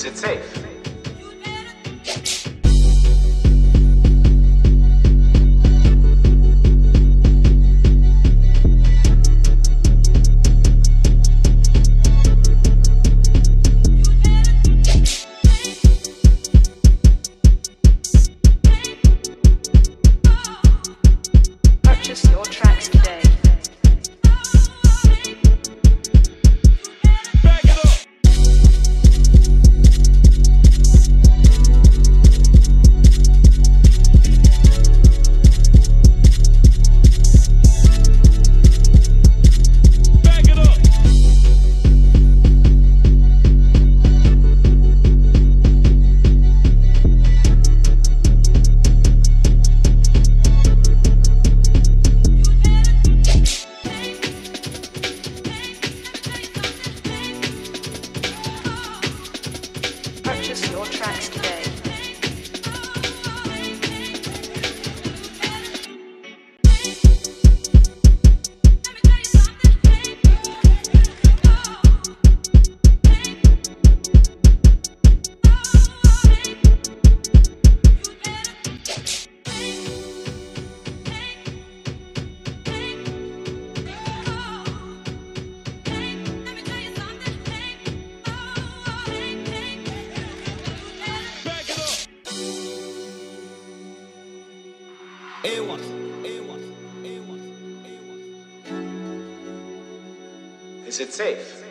Is it safe? A1, A1, A1, A1. Is it safe?